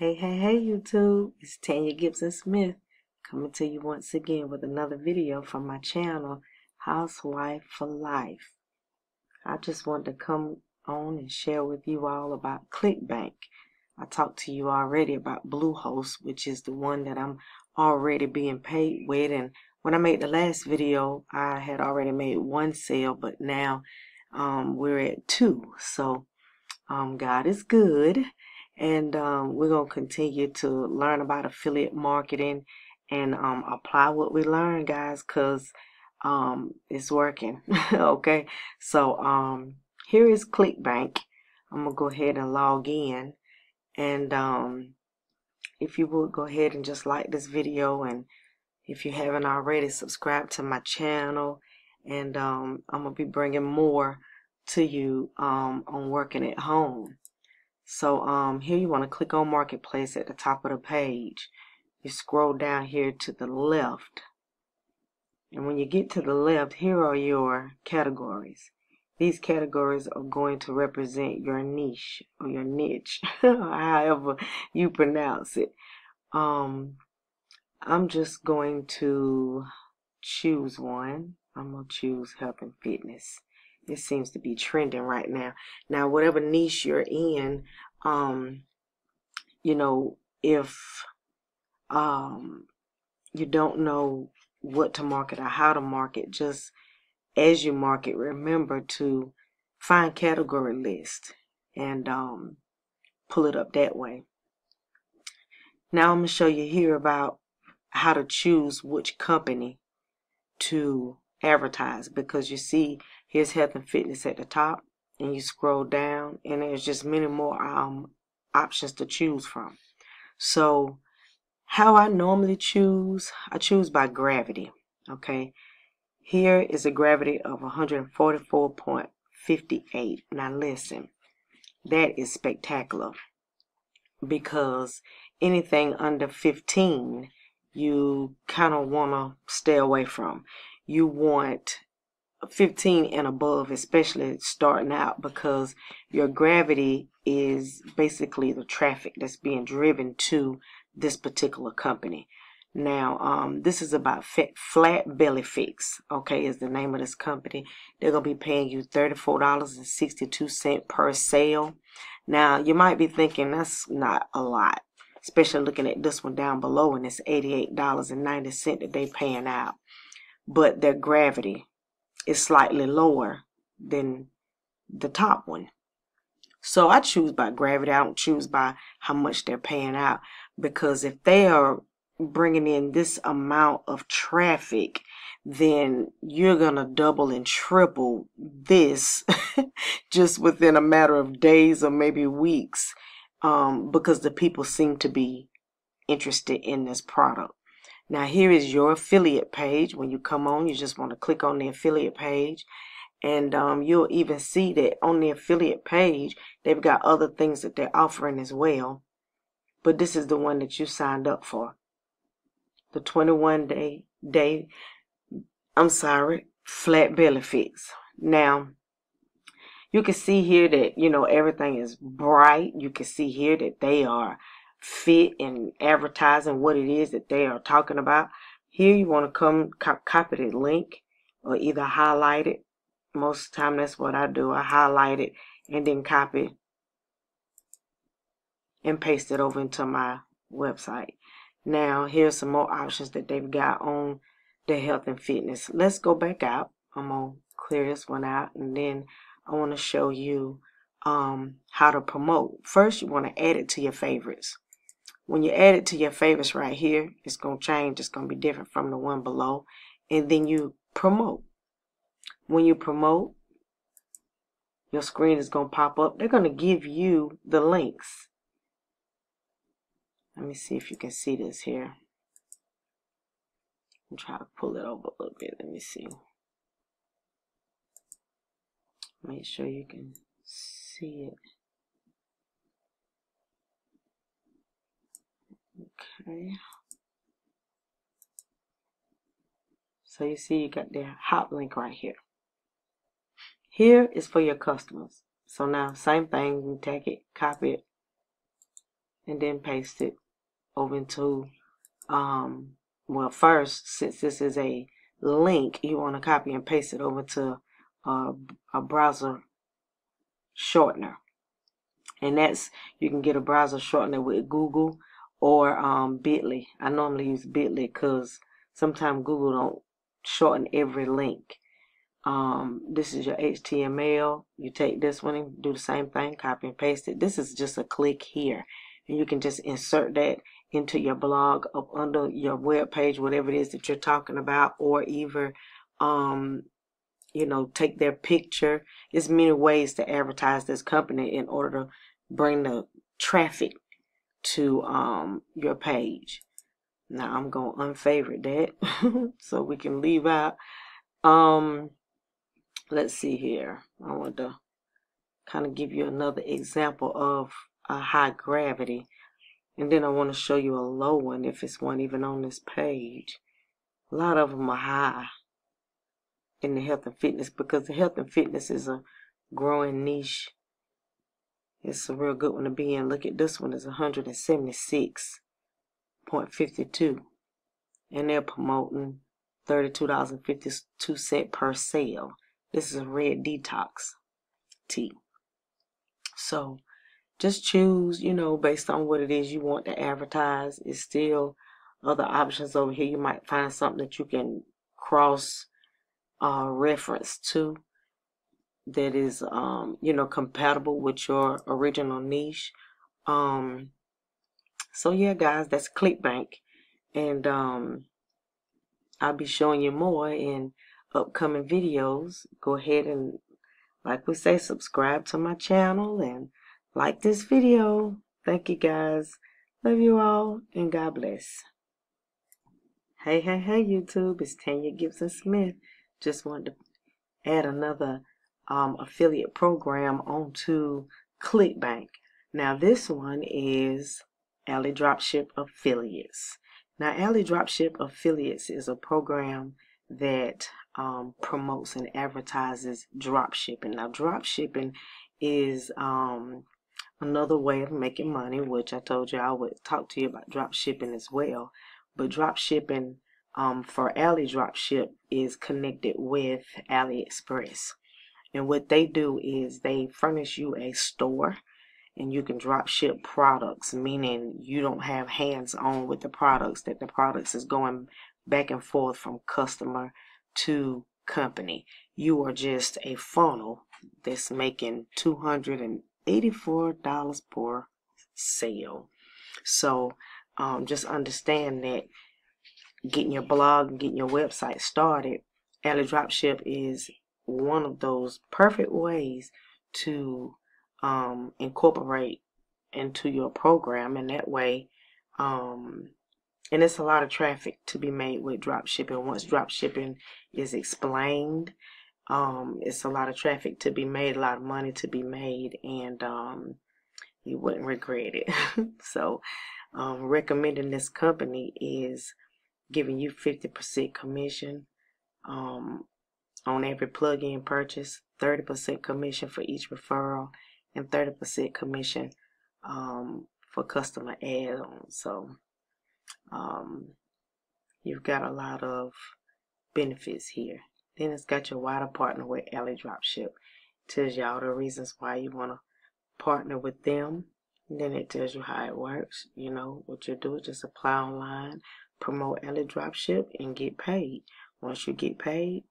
Hey, hey, hey, YouTube. It's Tanya Gibson Smith coming to you once again with another video from my channel, Housewife for Life. I just wanted to come on and share with you all about ClickBank. I talked to you already about Bluehost, which is the one that I'm already being paid with. And when I made the last video, I had already made one sale, but now um, we're at two. So um, God is good and um, we're going to continue to learn about affiliate marketing and um, apply what we learn guys because um, it's working okay? So um, here is clickbank. I'm gonna go ahead and log in. And um, if you would go ahead and just like this video and if you haven't already subscribe to my channel. And um, i'm gonna be bringing more to you on working at home so um, here you want to click on Marketplace at the top of the page. You scroll down here to the left. And when you get to the left, here are your categories. These categories are going to represent your niche or your niche, however you pronounce it. Um, I'm just going to choose one. I'm going to choose health and fitness. It seems to be trending right now. Now, whatever niche you're in, um, you know, if um, you don't know what to market or how to market, just as you market, remember to find category list and um, pull it up that way. Now I'm going to show you here about how to choose which company to advertise because you see here's health and fitness at the top and you scroll down and there's just many more um, options to choose from. So how I normally choose, I choose by gravity. Okay. Here is a gravity of 144.58. Now listen, that is spectacular because anything under 15 you kind of want to stay away from. You want 15 and above, especially starting out, because your gravity is basically the traffic that's being driven to this particular company. Now, um, this is about Flat Belly Fix, okay, is the name of this company. They're going to be paying you $34.62 per sale. Now, you might be thinking that's not a lot, especially looking at this one down below, and it's $88.90 that they're paying out. But their gravity, is slightly lower than the top one. So I choose by gravity. I don't choose by how much they're paying out because if they are bringing in this amount of traffic, then you're going to double and triple this just within a matter of days or maybe weeks um, because the people seem to be interested in this product. Now here is your affiliate page. When you come on, you just want to click on the affiliate page. And um, you'll even see that on the affiliate page, they've got other things that they're offering as well. But this is the one that you signed up for. The 21 day, day, I'm sorry, flat belly fix. Now, you can see here that, you know, everything is bright. You can see here that they are fit in advertising what it is that they are talking about. Here you want to come copy the link or either highlight it. Most of the time that's what I do. I highlight it and then copy and paste it over into my website. Now here's some more options that they've got on the health and fitness. Let's go back out. I'm going to clear this one out and then I want to show you um, how to promote. First you want to add it to your favorites. When you add it to your favorites right here, it's going to change. It's going to be different from the one below. And then you promote. When you promote, your screen is going to pop up. They're going to give you the links. Let me see if you can see this here. I'm trying to pull it over a little bit. Let me see. Make sure you can see it. Okay. So you see you got the hot link right here. Here is for your customers. So now same thing, you take it, copy it, and then paste it over into um well first since this is a link you want to copy and paste it over to uh, a browser shortener and that's you can get a browser shortener with Google or um, Bitly. I normally use Bitly because sometimes Google don't shorten every link. Um, this is your HTML. You take this one and do the same thing, copy and paste it. This is just a click here. And you can just insert that into your blog up under your web page, whatever it is that you're talking about, or either um, you know, take their picture. There's many ways to advertise this company in order to bring the traffic to um, your page. Now I'm going to unfavorite that so we can leave out. Um, let's see here. I want to kind of give you another example of a high gravity. And then I want to show you a low one if it's one even on this page. A lot of them are high in the health and fitness because the health and fitness is a growing niche it's a real good one to be in. Look at this one. It's 176.52. And they're promoting $32.52 set per sale. This is a red detox tea. So just choose, you know, based on what it is you want to advertise. It's still other options over here. You might find something that you can cross uh, reference to that is um you know compatible with your original niche. Um so yeah guys that's clickbank. And um i'll be showing you more in upcoming videos. Go ahead and like we say subscribe to my channel and like this video. Thank you guys. Love you all and god bless. Hey hey hey youtube. It's tanya gibson smith. Just wanted to add another um, affiliate program onto ClickBank. Now this one is AliDropship Affiliates. Now AliDropship Affiliates is a program that um, promotes and advertises drop shipping. Now drop shipping is um, another way of making money, which I told you I would talk to you about drop shipping as well. But drop shipping um, for AliDropship is connected with AliExpress. And what they do is they furnish you a store and you can drop ship products, meaning you don't have hands on with the products, that the products is going back and forth from customer to company. You are just a funnel that's making $284 per sale. So um, just understand that getting your blog and getting your website started, AliDropship is one of those perfect ways to um, incorporate into your program and that way um, and it's a lot of traffic to be made with drop shipping. Once drop shipping is explained um, it's a lot of traffic to be made a lot of money to be made and um, you wouldn't regret it. So um, recommending this company is giving you 50% commission um, on every plug-in purchase, 30% commission for each referral, and 30% commission um, for customer add-ons. So um, you've got a lot of benefits here. Then it's got your wider partner with AliDropship. Tells you all the reasons why you want to partner with them. And then it tells you how it works. You know, what you do is just apply online, promote AliDropship, and get paid. Once you get paid,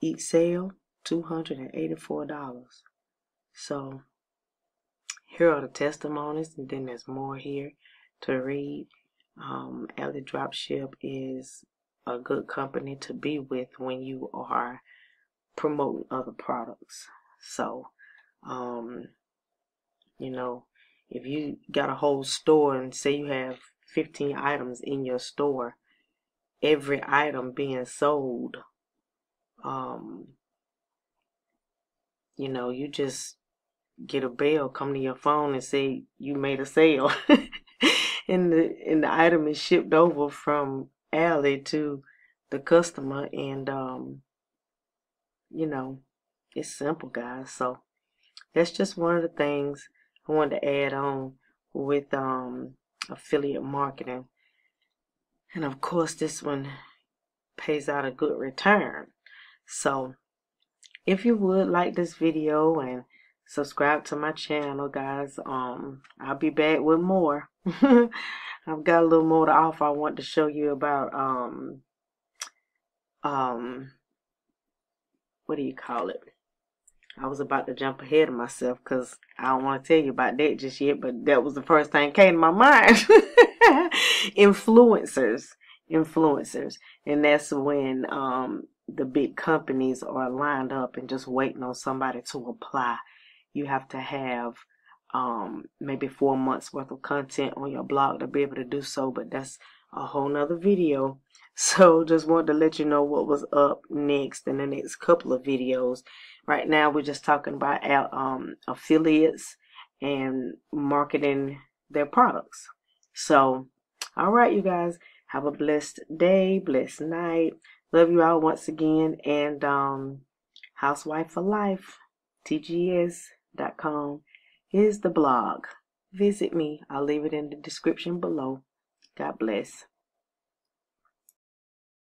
each sale $284 so here are the testimonies and then there's more here to read. Um, AliDropship is a good company to be with when you are promoting other products. So um, you know if you got a whole store and say you have 15 items in your store every item being sold um, you know, you just get a bill, come to your phone and say you made a sale. and the and the item is shipped over from Alley to the customer and um you know, it's simple guys. So that's just one of the things I wanted to add on with um, affiliate marketing. And of course, this one pays out a good return. So if you would like this video and subscribe to my channel, guys, um, I'll be back with more. I've got a little more to offer. I want to show you about um, um, what do you call it? I was about to jump ahead of myself because I don't want to tell you about that just yet, but that was the first thing came to my mind. Influencers. Influencers. And that's when um, the big companies are lined up and just waiting on somebody to apply. You have to have um, maybe four months worth of content on your blog to be able to do so, but that's a whole nother video. So just wanted to let you know what was up next in the next couple of videos. Right now we're just talking about um, affiliates and marketing their products. So, all right, you guys, have a blessed day, blessed night. Love you all once again. And um, Housewife for Life, TGS.com is the blog. Visit me. I'll leave it in the description below. God bless.